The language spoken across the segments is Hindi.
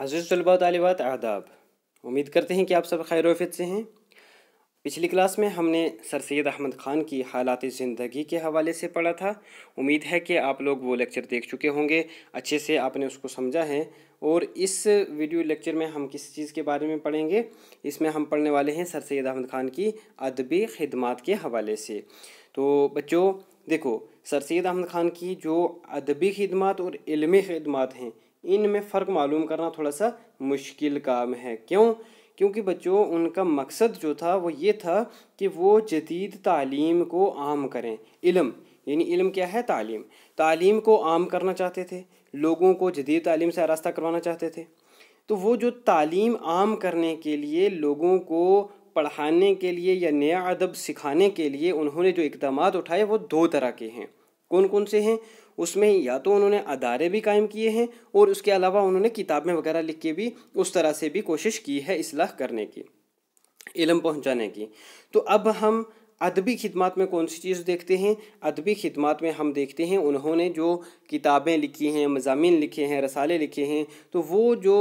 अज़ीज़ तलबा तालिबात आदाब। उम्मीद करते हैं कि आप सब खैर वफियत से हैं। पिछली क्लास में हमने सर सैद अहमद ख़ान की हालात ज़िंदगी के हवाले से पढ़ा था। उम्मीद है कि आप लोग वो लेक्चर देख चुके होंगे। अच्छे से आपने उसको समझा है और इस वीडियो लेक्चर में हम किस चीज़ के बारे में पढ़ेंगे, इसमें हम पढ़ने वाले हैं सर सैद अहमद ख़ान की अदबी खदमात के हवाले से। तो बच्चों, देखो, सर सैद अहमद ख़ान की जो अदबी खदमात और इलमी खदमात हैं इनमें फ़र्क मालूम करना थोड़ा सा मुश्किल काम है। क्यों? क्योंकि बच्चों, उनका मकसद जो था, वो ये था कि वो जदीद तालीम को आम करें। इल्म, यानी इलम क्या है? तालीम। तालीम को आम करना चाहते थे। लोगों को जदीद तालीम से आरास्ता करवाना चाहते थे। तो वो जो तालीम आम करने के लिए, लोगों को पढ़ाने के लिए या नया अदब सिखाने के लिए उन्होंने जो इकदाम उठाए, वो दो तरह के हैं। कौन कौन से हैं? उसमें या तो उन्होंने अदारे भी कायम किए हैं और उसके अलावा उन्होंने किताबें वगैरह लिख के भी उस तरह से भी कोशिश की है इसलाह करने की, इलम पहुँचाने की। तो अब हम अदबी खिदमत में कौन सी चीज़ देखते हैं? अदबी खिदमत में हम देखते हैं उन्होंने जो किताबें लिखी हैं मजामी लिखे हैं, रसाले लिखे हैं तो वो जो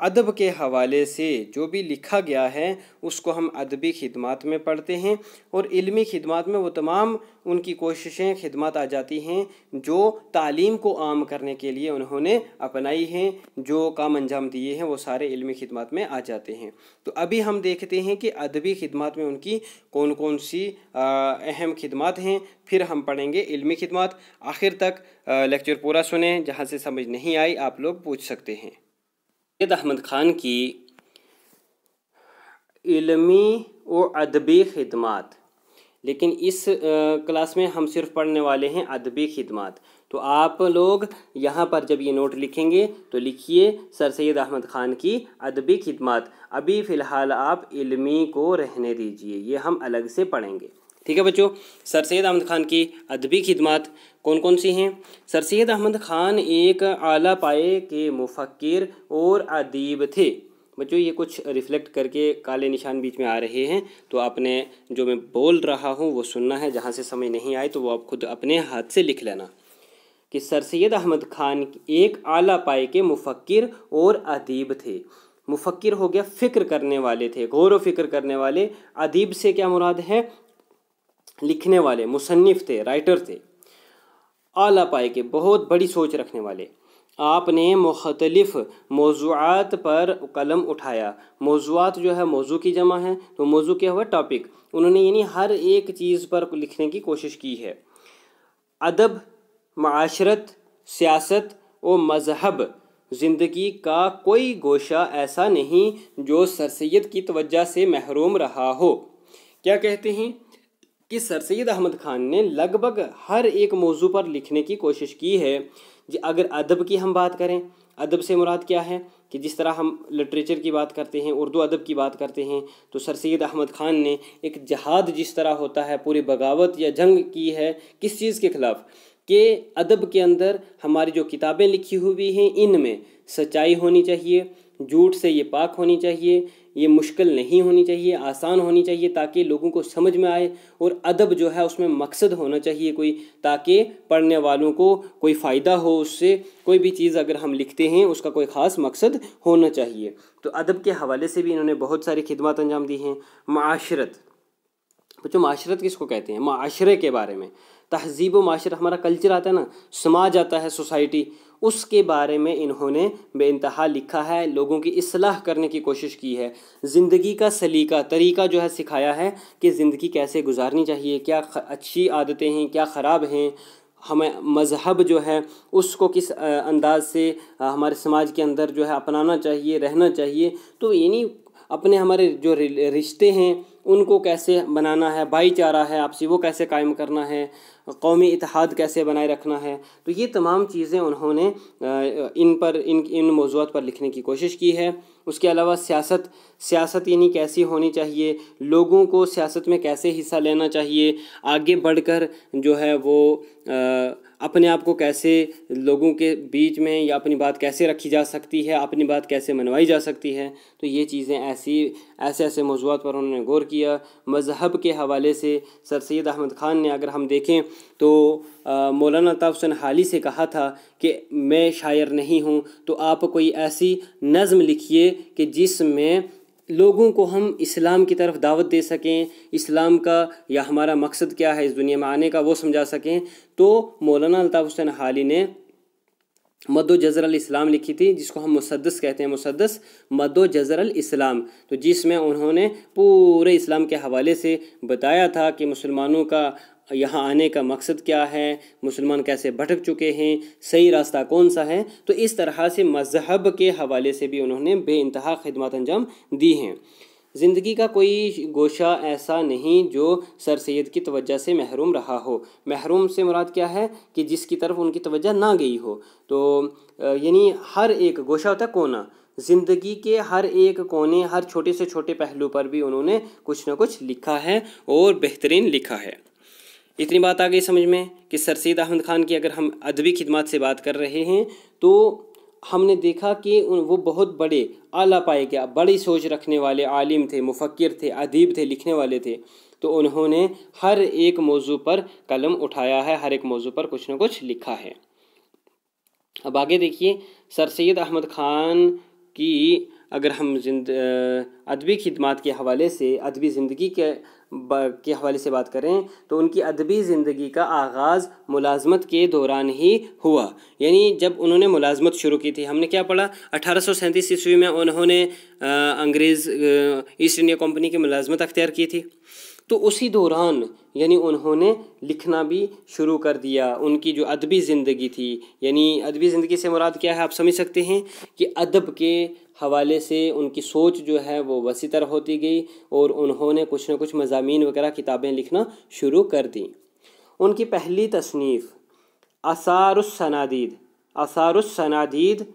अदब के हवाले से जो भी लिखा गया है, उसको हम अदबी खदमात में पढ़ते हैं और इल्मी खदमात में वो तमाम उनकी कोशिशें खदमात आ जाती हैं जो तालीम को आम करने के लिए उन्होंने अपनाई हैं, जो काम अंजाम दिए हैं, वो सारे इल्मी खदमात में आ जाते हैं। तो अभी हम देखते हैं कि अदबी खदमात में उनकी कौन कौन सी अहम खदमात हैं, फिर हम पढ़ेंगे इल्मी खदमात। आखिर तक लेक्चर पूरा सुने, जहाँ से समझ नहीं आई, आप लोग पूछ सकते हैं। सैद अहमद ख़ान की इलमी और अदबी खदमात। लेकिन इस क्लास में हम सिर्फ़ पढ़ने वाले हैं अदबी खदमात। तो आप लोग यहाँ पर जब ये नोट लिखेंगे तो लिखिए सर सैद अहमद ख़ान की अदबी खदमात। अभी फ़िलहाल आप इलमी को रहने दीजिए, ये हम अलग से पढ़ेंगे। ठीक है बच्चों, सर सैद अहमद ख़ान की अदबी खदमात कौन कौन सी हैं? सर सैद अहमद ख़ान एक आला पाए के मुफ़क्र और अदीब थे। बच्चों, ये कुछ रिफ्लेक्ट करके काले निशान बीच में आ रहे हैं। तो आपने जो मैं बोल रहा हूँ, वो सुनना है। जहाँ से समझ नहीं आए तो वो आप खुद अपने हाथ से लिख लेना कि सर सैद अहमद ख़ान एक आला पाए के मुफ़क्र और अदीब थे। मुफ़क्र हो गया फ़िक्र करने वाले थे। गौर व फ़िक्र करने वाले अदीब से क्या मुराद है? लिखने वाले मुसन्फ़ थे, राइटर थे। आला पाए के बहुत बड़ी सोच रखने वाले। आपने मुख्तलिफ़ मौज़ूआत पर कलम उठाया। मौज़ूआत जो है, मौजू की जमा है तो मौजू क्या हुआ? टॉपिक। उन्होंने यानी हर एक चीज़ पर लिखने की कोशिश की है। अदब, माशरत, सियासत और मज़हब। ज़िंदगी का कोई गोशा ऐसा नहीं जो सर सैद की तवज्जा से महरूम रहा हो। क्या कहते हैं? कि सर सैद अहमद ख़ान ने लगभग हर एक मौजू पर लिखने की कोशिश की है जी अगर अदब की हम बात करें, अदब से मुराद क्या है? कि जिस तरह हम लिटरेचर की बात करते हैं, उर्दू अदब की बात करते हैं तो सर सैद अहमद ख़ान ने एक जहाद जिस तरह होता है, पूरी बगावत या जंग की है, किस चीज़ के ख़िलाफ़? के अदब के अंदर हमारी जो किताबें लिखी हुई हैं, इनमें सच्चाई होनी चाहिए, झूठ से ये पाक होनी चाहिए ये मुश्किल नहीं होनी चाहिए, आसान होनी चाहिए ताकि लोगों को समझ में आए और अदब जो है उसमें मकसद होना चाहिए कोई, ताकि पढ़ने वालों को कोई फ़ायदा हो उससे। कोई भी चीज़ अगर हम लिखते हैं, उसका कोई ख़ास मकसद होना चाहिए। तो अदब के हवाले से भी इन्होंने बहुत सारी खिदमत अंजाम दी हैं। माशरत, बच्चों माशरत किसको कहते हैं? माशरे के बारे में। तहजीब व माशर, हमारा कल्चर आता है ना, समाज आता है, सोसाइटी। उसके बारे में इन्होंने बेानतहा लिखा है, लोगों की असलाह करने की कोशिश की है। ज़िंदगी का सलीका, तरीका जो है सिखाया है कि ज़िंदगी कैसे गुजारनी चाहिए, क्या अच्छी आदतें हैं, क्या ख़राब हैं, हमें मज़हब जो है उसको किस अंदाज से हमारे समाज के अंदर जो है अपनाना चाहिए, रहना चाहिए। तो यानी अपने हमारे जो रिश्ते हैं उनको कैसे बनाना है, भाईचारा है आपसी, वो कैसे कायम करना है, कौमी इतिहाद कैसे बनाए रखना है तो ये तमाम चीज़ें उन्होंने इन पर, इन इन मौजूद पर लिखने की कोशिश की है। उसके अलावा सियासत सियासत यानी कैसी होनी चाहिए, लोगों को सियासत में कैसे हिस्सा लेना चाहिए, आगे बढ़कर जो है वो अपने आप को कैसे लोगों के बीच में या अपनी बात कैसे रखी जा सकती है, अपनी बात कैसे मनवाई जा सकती है तो ये चीज़ें ऐसी, ऐसे ऐसे मौजूद पर उन्होंने गौर किया। मज़हब के हवाले से सर सैद अहमद ख़ान ने अगर हम देखें तो मौलाना ताफसन हाली से कहा था कि मैं शायर नहीं हूँ तो आप कोई ऐसी नज़म लिखिए कि जिसमें लोगों को हम इस्लाम की तरफ़ दावत दे सकें, इस्लाम का या हमारा मकसद क्या है इस दुनिया में आने का वो समझा सकें। तो मौलाना अल्ताफ़ हुसैन हाली ने मदो जज़र इस्लाम लिखी थी, जिसको हम मुसदस कहते हैं। मुसदस मदो जज़र इस्लाम तो जिसमें उन्होंने पूरे इस्लाम के हवाले से बताया था कि मुसलमानों का यहाँ आने का मकसद क्या है? मुसलमान कैसे भटक चुके हैं? सही रास्ता कौन सा है? तो इस तरह से मज़हब के हवाले से भी उन्होंने बे इंतहा खदमात अंजाम दी हैं। ज़िंदगी का कोई गोशा ऐसा नहीं जो सर सैद की तवज्जो से महरूम रहा हो। महरूम से मुराद क्या है? कि जिसकी तरफ़ उनकी तवज्जो ना गई हो। तो यानी हर एक गोशा होता है कोना। ज़िंदगी के हर एक कोने, हर छोटे से छोटे पहलू पर भी उन्होंने कुछ ना कुछ लिखा है और बेहतरीन लिखा है। इतनी बात आ गई समझ में कि सर सैद अहमद ख़ान की अगर हम अदबी खिदमत से बात कर रहे हैं तो हमने देखा कि वो बहुत बड़े, आला पाए गया बड़ी सोच रखने वाले आलिम थे मुफ़क्र थे, अदीब थे, लिखने वाले थे। तो उन्होंने हर एक मौजू पर कलम उठाया है, हर एक मौजू पर कुछ ना कुछ लिखा है। अब आगे देखिए सर सैद अहमद ख़ान की अगर हम जिंद अदबी खिदमत के हवाले से, अदबी ज़िंदगी के के हवाले से बात करें तो उनकी अदबी ज़िंदगी का आगाज़ मुलाजमत के दौरान ही हुआ। यानी जब उन्होंने मुलाजमत शुरू की थी, हमने क्या पढ़ा? अठारह सौ सैंतीस ईस्वी में उन्होंने अंग्रेज़ ईस्ट इंडिया कंपनी की मुलाजमत अख्तियार की थी। तो उसी दौरान, यानी उन्होंने लिखना भी शुरू कर दिया। उनकी जो अदबी ज़िंदगी थी, यानी अदबी ज़िंदगी से मुराद क्या है आप समझ सकते हैं कि अदब के हवाले से उनकी सोच जो है वो वसी तरह होती गई और उन्होंने कुछ ना कुछ मजामी वगैरह किताबें लिखना शुरू कर दी। उनकी पहली तसनीफ़ आसारसनादीद आसारसनादीद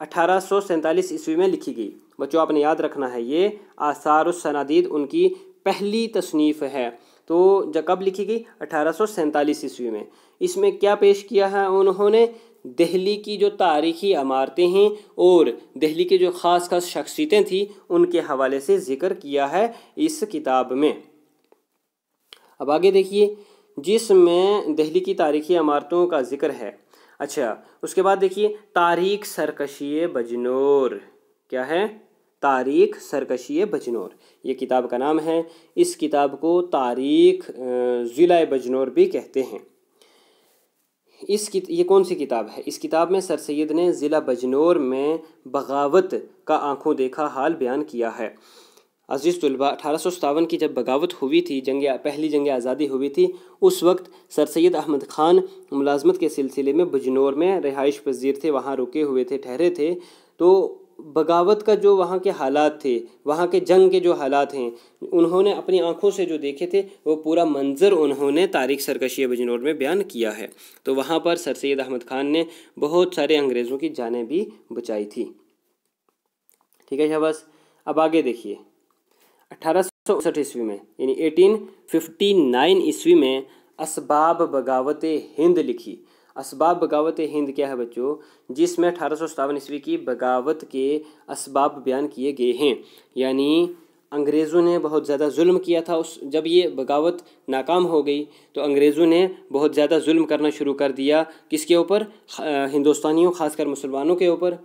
अठारह सौ सैंतालीस ईस्वी में लिखी गई। बच्चों, आपने याद रखना है ये आसारसनादीद उनकी पहली तसनीफ़ है। तो कब लिखी गई? अठारह सौ सैंतालीस ईस्वी में। इसमें क्या पेश किया है उन्होंने? दिल्ली की जो तारीख़ी इमारतें हैं और दिल्ली के जो ख़ास ख़ास शख्सियतें थी, उनके हवाले से ज़िक्र किया है इस किताब में। अब आगे देखिए, जिसमें दिल्ली की तारीख़ी इमारतों का ज़िक्र है। अच्छा उसके बाद देखिए, तारीख सरकशी बजनौर। क्या है? तारीख सरकशी बजनौर। ये किताब का नाम है। इस किताब को तारीख ज़िला बजनौर भी कहते हैं। इस ये कौन सी किताब है? इस किताब में सर सैद ने ज़िला बजनौर में बगावत का आँखों देखा हाल बयान किया है। अज़ीज़ तलबा, अठारह सौ सतावन की जब बगावत हुई थी, जंग, पहली जंग आज़ादी हुई थी, उस वक्त सर सैद अहमद ख़ान मुलाजमत के सिलसिले में बजनौर में रिहाइश पजीर थे, वहाँ रुके हुए थे, ठहरे थे तो बगावत का जो वहाँ के हालात थे, वहाँ के जंग के जो हालात हैं, उन्होंने अपनी आँखों से जो देखे थे, वो पूरा मंज़र उन्होंने तारिक सरकशी बजनौर में बयान किया है। तो वहाँ पर सर सैद अहमद ख़ान ने बहुत सारे अंग्रेज़ों की जानें भी बचाई थी। ठीक है शहबाज अब आगे देखिए। अठारह सौ उनसठ ईस्वी में, यानी एटीन फिफ्टी नाइन ईस्वी में असबाब बगावत हिंद लिखी। असबाब बगावत हिंद क्या है बच्चों? जिसमें अठारह सौ सतावन ईस्वी की बगावत के असबाब बयान किए गए हैं। यानी, अंग्रेज़ों ने बहुत ज़्यादा जुल्म किया था उस, जब ये बगावत नाकाम हो गई तो अंग्रेज़ों ने बहुत ज़्यादा जुल्म करना शुरू कर दिया किसके ऊपर? हिंदुस्तानियों, ख़ासकर मुसलमानों के ऊपर।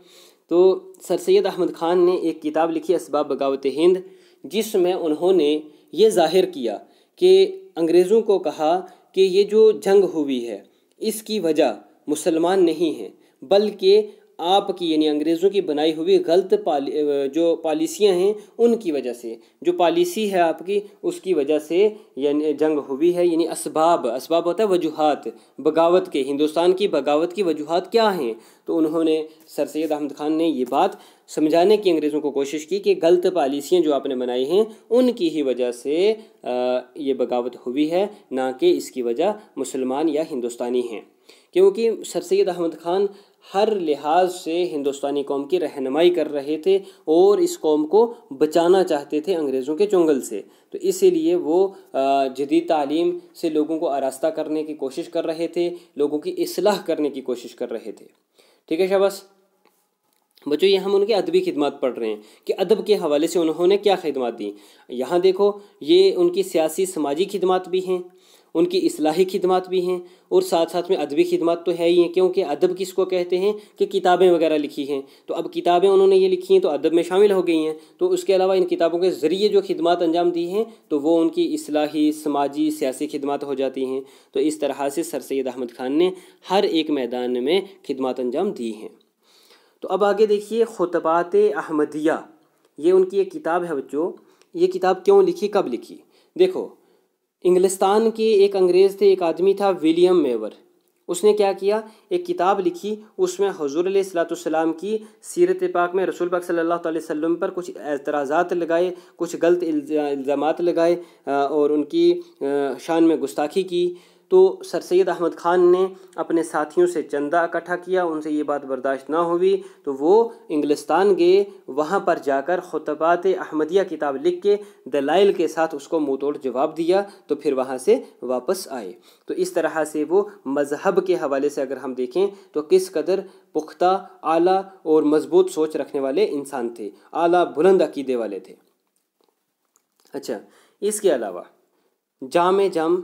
तो सर सैद अहमद ख़ान ने एक किताब लिखी, असबाब बगावत हिंद, जिसमें उन्होंने ये ज़ाहिर किया कि अंग्रेज़ों को कहा कि ये जो जंग हुई है इसकी वजह मुसलमान नहीं हैं बल्कि आपकी, यानी अंग्रेज़ों की बनाई हुई गलत पाली जो पॉलिसियाँ हैं, उनकी वजह से, जो पॉलिसी है आपकी, उसकी वजह से, यानी जंग हुई है, यानी इसबाब इसबाब होता है वजूहत, बगावत के, हिंदुस्तान की बगावत की वजूहत क्या हैं? तो उन्होंने, सर सैद अहमद ख़ान ने ये बात समझाने की अंग्रेज़ों को कोशिश की कि गलत पॉलिसियाँ जो आपने बनाई हैं, उनकी ही वजह से ये बगावत हुई है, ना कि इसकी वजह मुसलमान या हिंदुस्तानी हैं। क्योंकि सर सैद अहमद ख़ान हर लिहाज से हिंदुस्तानी कौम की रहनुमाई कर रहे थे और इस कौम को बचाना चाहते थे अंग्रेज़ों के चुंगल से। तो इसीलिए वो जदीद तालीम से लोगों को आरास्ता करने की कोशिश कर रहे थे, लोगों की असलाह करने की कोशिश कर रहे थे। ठीक है शाबाश। बच्चों, ये हम उनकी अदबी खिदमत पढ़ रहे हैं कि अदब के हवाले से उन्होंने क्या खिदमत दी। यहाँ देखो, ये उनकी सियासी समाजी खिदमत भी हैं। उनकी असलाही खिदमत भी हैं और साथ साथ में अदबी खिदमत तो है ही हैं, क्योंकि अदब किसको कहते हैं कि किताबें वगैरह लिखी हैं। तो अब किताबें उन्होंने ये लिखी हैं तो अदब में शामिल हो गई हैं। तो उसके अलावा इन किताबों के ज़रिए जो खिदमत अंजाम दी हैं तो वो उनकी असलाही समाजी, सियासी खिदमत हो जाती हैं। तो इस तरह से सर सैद अहमद ख़ान ने हर एक मैदान में खिदमत अंजाम दी हैं। तो अब आगे देखिए, खुतबात अहमदिया। ये उनकी एक किताब है बच्चों। ये किताब क्यों लिखी, कब लिखी? देखो इंग्लिस्तान के एक अंग्रेज़ थे, एक आदमी था, विलियम मेवर। उसने क्या किया? एक किताब लिखी, उसमें हजूर सलाम की सीरत पाक में रसूल पाक सल्लल्लाहु अलैहि वसल्लम पर कुछ एतराज़ात लगाए, कुछ गलत इल्ज़ाम लगाए और उनकी शान में गुस्ताखी की। तो सर सैद अहमद ख़ान ने अपने साथियों से चंदा इकट्ठा किया, उनसे ये बात बर्दाश्त ना हुई तो वो इंग्लिस्तान गए, वहाँ पर जाकर खुतबात अहमदिया किताब लिख के दलाइल के साथ उसको मुँह जवाब दिया तो फिर वहाँ से वापस आए। तो इस तरह से वो मज़हब के हवाले से अगर हम देखें तो किस कदर पुख्ता, आला और मज़बूत सोच रखने वाले इंसान थे, आला बुलंद अकीदे वाले थे। अच्छा इसके अलावा जाम जम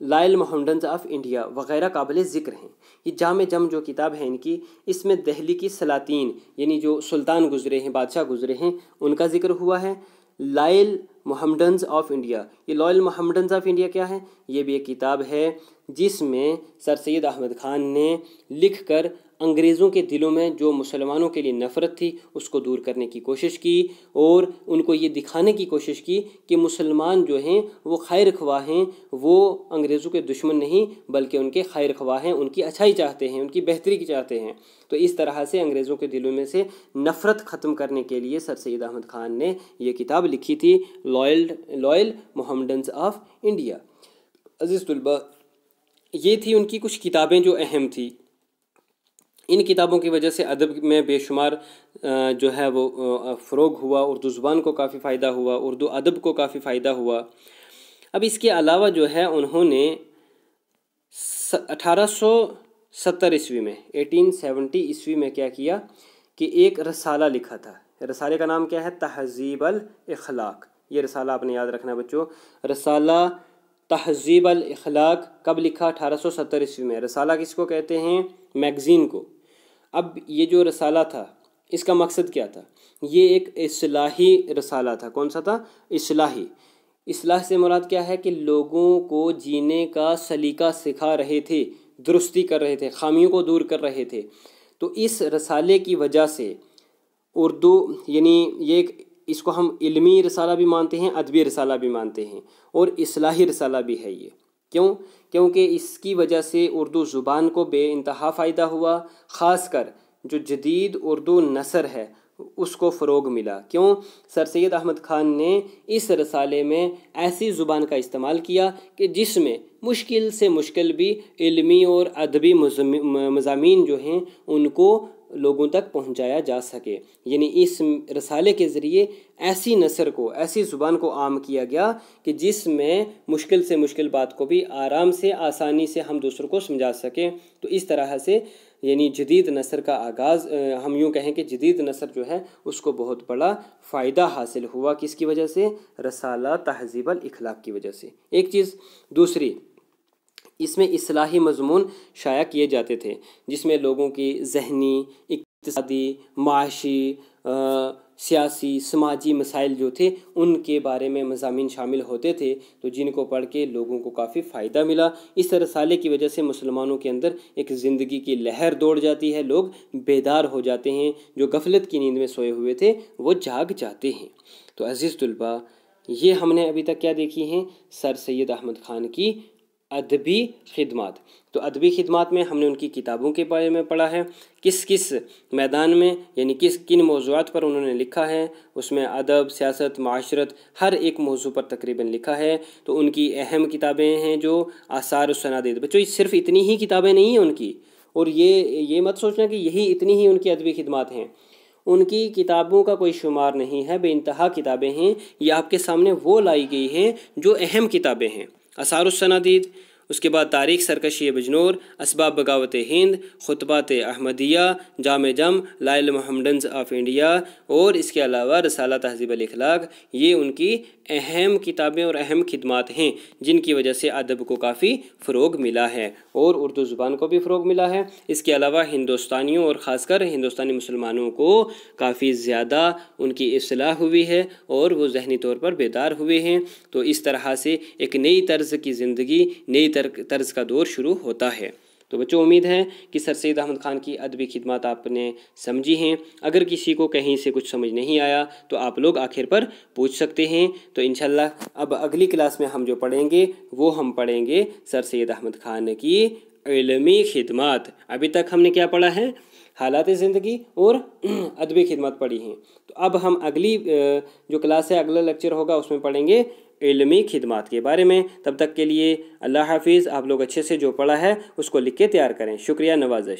लाइल मोहम्मदन ऑफ़ इंडिया वगैरह काबिल ज़िक्र हैं। ये जाम जम जो किताब है इनकी, इसमें दहली की सलातीन, यानी जो सुल्तान गुजरे हैं, बादशाह गुजरे हैं, उनका ज़िक्र हुआ है। Loyal Mohammedans of India. ये लॉयल मोहम्मदन्स ऑफ़ इंडिया क्या है? ये भी एक किताब है जिसमें सर सैद अहमद ख़ान ने लिख कर अंग्रेज़ों के दिलों में जो मुसलमानों के लिए नफ़रत थी, उसको दूर करने की कोशिश की और उनको ये दिखाने की कोशिश की कि मुसलमान जो हैं, वो खैर ख्वाह हैं। वो अंग्रेज़ों के दुश्मन नहीं, बल्कि उनके खैर ख्वाह हैं, उनकी अच्छाई चाहते हैं, उनकी बेहतरी की चाहते हैं। तो इस तरह से अंग्रेज़ों के दिलों में से नफ़रत ख़त्म करने के लिए सर सैद अहमद ख़ान ने यह किताब लिखी थी, loyal loyal Mohammedans of India. अज़ीज़ तलबा, ये थी उनकी कुछ किताबें जो अहम थी। इन किताबों की वजह से अदब में बेशुमार जो है वो फ़रोग हुआ, उर्दू ज़ुबान को काफ़ी फ़ायदा हुआ, उर्दू अदब को काफ़ी फ़ायदा हुआ। अब इसके अलावा जो है उन्होंने अठारह सौ सत्तर ईस्वी में, एटीन सेवेंटी ईस्वी में क्या किया कि एक रसाला लिखा था। रसाले का नाम क्या है? तहजीब अखलाक ये रसाला आपने याद रखना बच्चों। रसाला तहजीब अखलाक कब लिखा? अठारह सौ सत्तर ईस्वी में। रसाला किसको कहते हैं? मैगज़ीन को। अब ये जो रसाला था, इसका मकसद क्या था? ये एक असलाही रसाला था। कौन सा था? असलाही असलाह से मुराद क्या है कि लोगों को जीने का सलीका सिखा रहे थे, दुरुस्ती कर रहे थे, खामियों को दूर कर रहे थे। तो इस रसाले की वजह से उर्दू, यानी ये एक, इसको हम इल्मी रसाला भी मानते हैं, अदबी रसाला भी मानते हैं, और असलाही रसाला भी है ये। क्यों? क्योंकि इसकी वजह से उर्दू ज़ुबान को बे इंतहा फ़ायदा हुआ ख़ास कर जो जदीद उर्दू नसर है, उसको फ़रोग मिला। क्यों? सर सैद अहमद ख़ान ने इस रसाले में ऐसी ज़ुबान का इस्तेमाल किया कि जिसमें मुश्किल से मुश्किल भी इलमी और अदबी मजामी जो हैं, उनको लोगों तक पहुँचाया जा सके। यानी इस रसाले के ज़रिए ऐसी नसर को, ऐसी ज़ुबान को आम किया गया कि जिसमें मुश्किल से मुश्किल बात को भी आराम से, आसानी से हम दूसरों को समझा सकें। तो इस तरह से यानी जदीद नसर का आगाज़ हम यूँ कहें कि जदीद नसर जो है, उसको बहुत बड़ा फ़ायदा हासिल हुआ किसकी वजह से? रसाला तहजीब अखलाक की वजह से। एक चीज़, दूसरी इसमें असलाही मजमून शाया किए जाते थे, जिसमें लोगों की जहनी इकतदी माशी सियासी, समाजी मसाइल जो थे, उनके बारे में मजामी शामिल होते थे तो जिनको पढ़ के लोगों को काफ़ी फ़ायदा मिला। इस रसाले की वजह से मुसलमानों के अंदर एक ज़िंदगी की लहर दौड़ जाती है, लोग बेदार हो जाते हैं, जो गफलत की नींद में सोए हुए थे, वो जाग जाते हैं। तो अज़ीज़ तलबा, ये हमने अभी तक क्या देखी हैं? सर सैद अहमद ख़ान की अदबी खिदमत। तो अदबी खिदमत में हमने उनकी किताबों के बारे में पढ़ा है। किस किस मैदान में, यानी किस किन मौजूद पर उन्होंने लिखा है, उसमें अदब, सियासत, माशरत, हर एक मौजू पर तकरीबन लिखा है। तो उनकी अहम किताबें हैं जो आसार सनादिद बच्चों सिर्फ़ इतनी ही किताबें नहीं हैं उनकी। और ये ये मत सोचना कि यही इतनी ही उनकी अदबी खिदमत हैं। उनकी किताबों का कोई शुमार नहीं है बेानतहा किताबें हैं। ये आपके सामने वो लाई गई हैं जो अहम किताबें हैं। असारुसनादीद उसके बाद तारीख सरकशी बजनूर इसबाब बगावत हिंद, ख़ुतबात अहमदिया, जाम जम, लाइल महमडन्स ऑफ़ इंडिया और इसके अलावा रसाला तहजीब अखलाक। ये उनकी अहम किताबें और अहम खिदमत हैं, जिनकी वजह से अदब को काफ़ी फ़रोग मिला है और उर्दू ज़ुबान को भी फ़रोग मिला है। इसके अलावा हिंदुस्तानियों और ख़ासकर हिंदुस्तानी मुसलमानों को काफ़ी ज़्यादा उनकी असलाह हुई है और वो जहनी तौर पर बेदार हुए हैं। तो इस तरह से एक नई तर्ज़ की ज़िंदगी, नई तर्ज़ का दौर शुरू होता है। तो बच्चों, उम्मीद है कि सर सैद अहमद ख़ान की अदबी खिदमत आपने समझी हैं। अगर किसी को कहीं से कुछ समझ नहीं आया तो आप लोग आखिर पर पूछ सकते हैं। तो इन अब अगली क्लास में हम जो पढ़ेंगे, वो हम पढ़ेंगे सर सैद अहमद ख़ान की इलमी खिदमत। अभी तक हमने क्या पढ़ा है? हालात ज़िंदगी और अदबी खिदमत पढ़ी हैं। तो अब हम अगली जो क्लास है, अगला लेक्चर होगा, उसमें पढ़ेंगे इलमी खिदमत के बारे में। तब तक के लिए अल्लाह हाफिज़। आप लोग अच्छे से जो पढ़ा है, उसको लिख के तैयार करें। शुक्रिया, नवाजश।